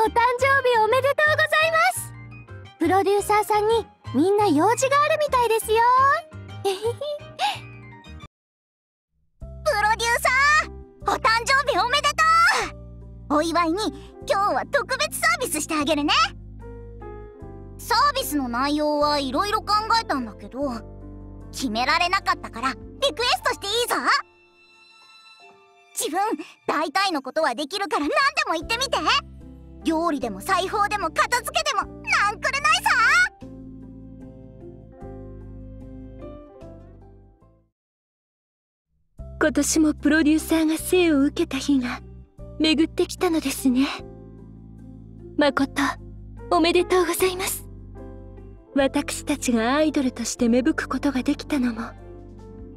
お誕生日おめでとうございます。プロデューサーさんにみんな用事があるみたいですよ。プロデューサーお誕生日おめでとう。お祝いに今日は特別サービスしてあげるね。サービスの内容はいろいろ考えたんだけど決められなかったからリクエストしていいぞ。自分大体のことはできるから何でも言ってみて。料理でも裁縫でも片付けでもなんくるないさ。今年もプロデューサーが生を受けた日が巡ってきたのですね。誠おめでとうございます。私たちがアイドルとして芽吹くことができたのも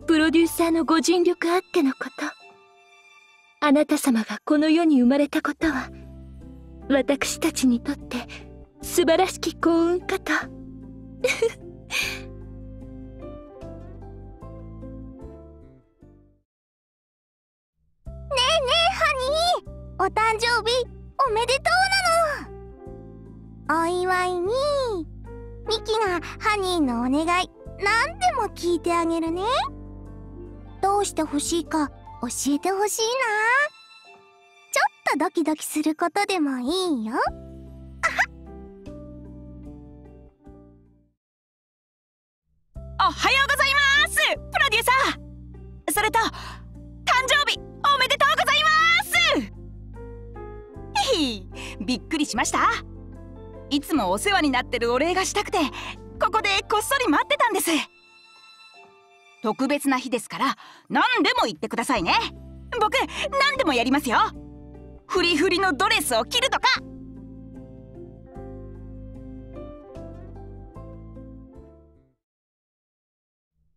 プロデューサーのご尽力あってのこと。あなた様がこの世に生まれたことは私たちにとって素晴らしき幸運かとお誕生日おめでとうなの。お祝いに。ミキがハニーのお願い何でも聞いてあげるね。どうしてほしいか教えてほしいな。ちょっとドキドキすることでもいいよ。おはようございます。プロデューサー。それと誕生日おめでとうございます。ひびっくりしました。いつもお世話になってるお礼がしたくてここでこっそり待ってたんです。特別な日ですから何でも言ってくださいね。僕何でもやりますよ。フリフリのドレスを着るとか。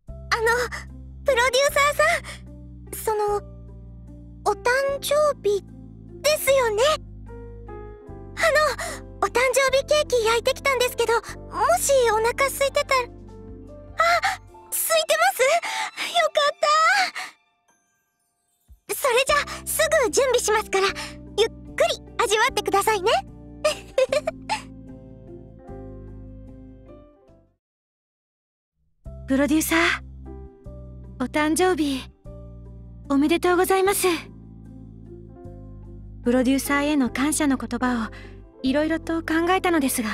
あのプロデューサーさんそのお誕生日ですよね？あのお誕生日ケーキ焼いてきたんですけどもしお腹空いてたらあ空いてます？よかったそれじゃすぐ準備しますから。味わってくださいね。プロデューサーお誕生日おめでとうございます。プロデューサーへの感謝の言葉をいろいろと考えたのですが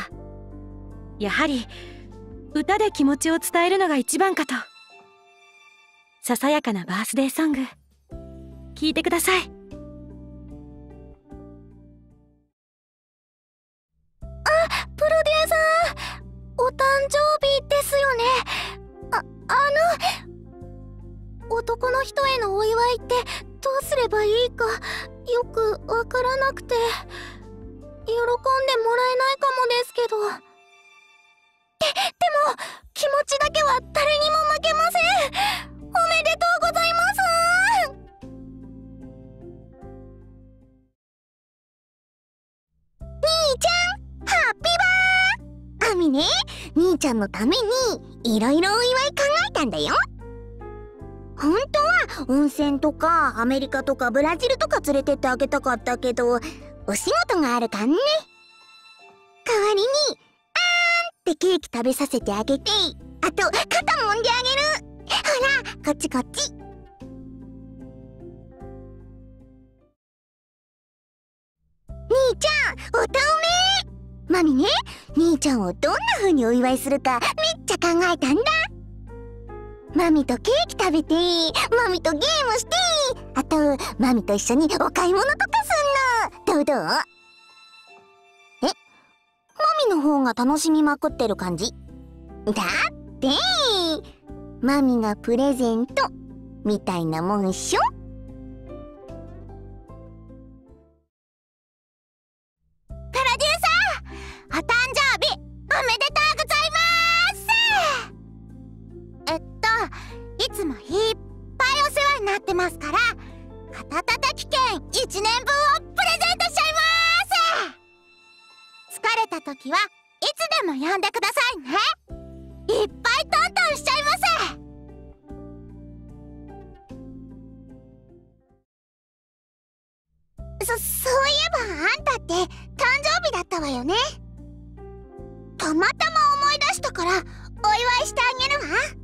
やはり歌で気持ちを伝えるのが一番かと。ささやかなバースデーソング。聞いてください。男の人へのお祝いってどうすればいいかよくわからなくて。喜んでもらえないかもですけど。ででも気持ちだけは誰にも負けません。おめでとうございます。兄ちゃんハッピーバーアミね兄ちゃんのためにいろいろお祝い考えたんだよ。本当は温泉とかアメリカとかブラジルとか連れてってあげたかったけどお仕事があるかんね。代わりにあーんってケーキ食べさせてあげて。あと肩もんであげる。ほらこっちこっち。兄ちゃんおたおめ。マミね兄ちゃんをどんな風にお祝いするかめっちゃ考えたんだ。マミとケーキ食べてマミとゲームしてあとマミと一緒にお買い物とかすんの。どう？どうえ？マミの方が楽しみまくってる感じ？だって。マミがプレゼント。みたいなもんしょ？ますから肩たたき券1年分をプレゼントしちゃいます。疲れた時はいつでも呼んでくださいね。いっぱいトントンしちゃいます。そそういえばあんたって誕生日だったわよね。たまたま思い出したからお祝いしてあげるわ。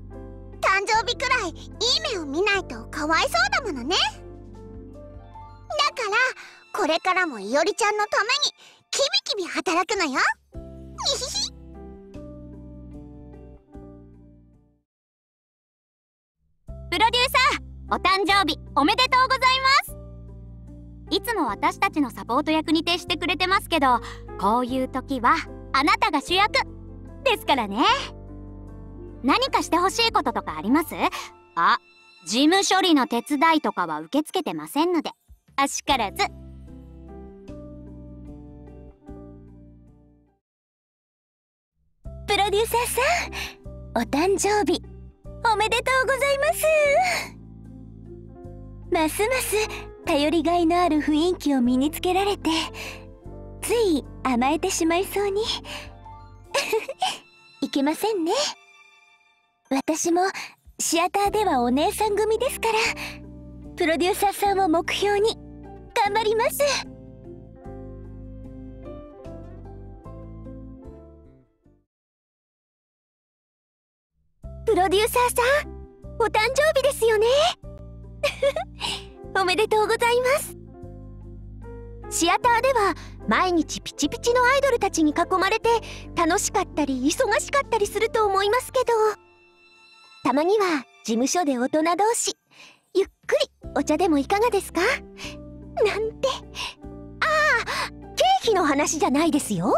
誕生日くらいいい目を見ないとかわいそうだものね。だからこれからもいおりちゃんのためにキビキビ働くのよ。にひひプロデューサーお誕生日おめでとうございます。いつも私たちのサポート役に徹してくれてますけどこういう時はあなたが主役ですからね。何かしてほしいこととかあります？あ事務処理の手伝いとかは受け付けてませんので。あしからず。プロデューサーさんお誕生日。おめでとうございます。ますます頼りがいのある雰囲気を身につけられてつい甘えてしまいそうに。いけませんね。私もシアターではお姉さん組ですからプロデューサーさんを目標に頑張ります。プロデューサーさんお誕生日ですよね。おめでとうございます。シアターでは毎日ピチピチのアイドルたちに囲まれて楽しかったり忙しかったりすると思いますけど。たまには事務所で大人同士ゆっくりお茶でもいかがですか？なんて。ああ経費の話じゃないですよ。